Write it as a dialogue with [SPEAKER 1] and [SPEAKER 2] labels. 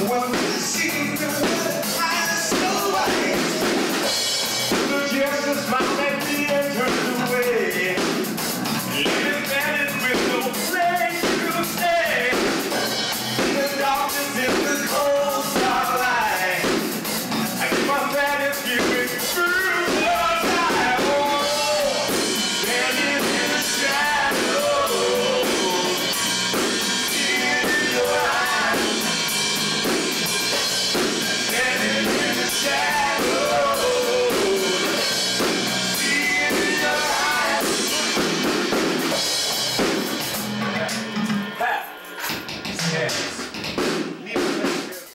[SPEAKER 1] Well, see. Yes.